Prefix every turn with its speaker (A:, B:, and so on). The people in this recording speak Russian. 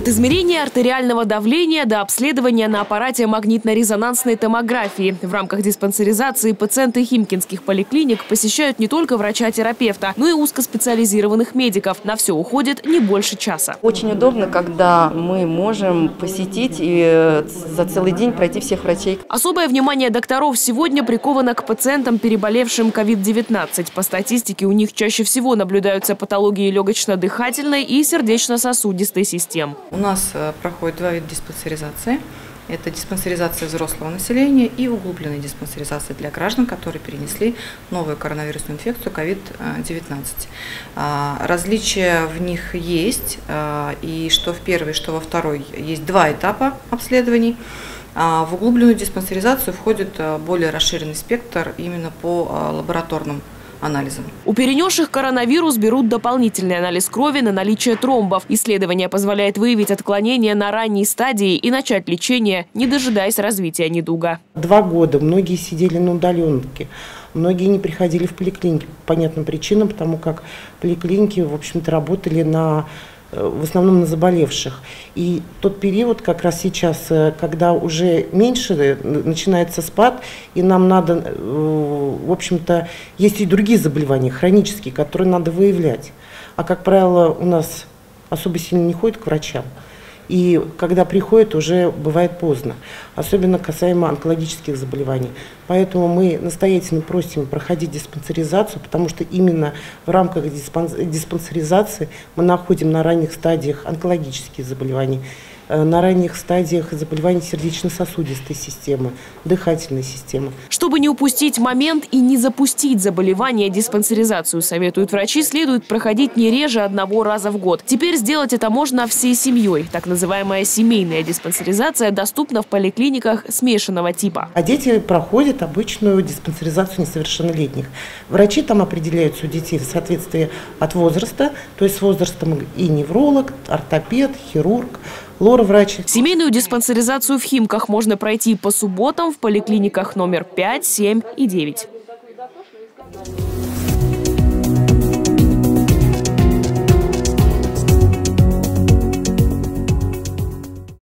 A: От измерения артериального давления до обследования на аппарате магнитно-резонансной томографии. В рамках диспансеризации пациенты химкинских поликлиник посещают не только врача-терапевта, но и узкоспециализированных медиков. На все уходит не больше часа.
B: Очень удобно, когда мы можем посетить и э, за целый день пройти всех врачей.
A: Особое внимание докторов сегодня приковано к пациентам, переболевшим COVID-19. По статистике, у них чаще всего наблюдаются патологии легочно-дыхательной и сердечно-сосудистой систем.
C: У нас э, проходит два вида диспансеризации. Это диспансеризация взрослого населения и углубленная диспансеризация для граждан, которые перенесли новую коронавирусную инфекцию COVID-19. А, различия в них есть, а, и что в первой, что во второй есть два этапа обследований. А, в углубленную диспансеризацию входит более расширенный спектр именно по лабораторным анализам.
A: У перенесших коронавирус берут дополнительный анализ крови на наличие тромбов. Исследование позволяет выявить отклонение на ранней стадии и начать лечение, не дожидаясь развития недуга.
D: Два года многие сидели на удаленке. Многие не приходили в поликлиники по понятным причинам, потому как поликлиники, в общем-то, работали на в основном на заболевших. И тот период как раз сейчас, э, когда уже меньше э, начинается спад, и нам надо, в общем-то, есть и другие заболевания, хронические, которые надо выявлять. А, как правило, у нас особо сильно не ходят к врачам. И когда приходит, уже бывает поздно, особенно касаемо онкологических заболеваний. Поэтому мы настоятельно просим проходить диспансеризацию, потому что именно в рамках диспансеризации мы находим на ранних стадиях онкологические заболевания. Э, на ранних стадиях заболеваний сердечно-сосудистой системы, дыхательной системы.
A: Чтобы не упустить момент и не запустить заболевание, диспансеризацию советуют врачи, следует проходить не реже одного раза в год. Теперь сделать это можно всей семьей. Так называемая семейная диспансеризация доступна в поликлиниках смешанного типа.
D: А дети проходят обычную диспансеризацию несовершеннолетних. Врачи там определяются у детей в соответствии от возраста, то есть с возрастом и невролог, ортопед, хирург, лор-врач.
A: Семейную диспансеризацию в Химках можно пройти по субботам в поликлиниках номер 5, 7 и 9.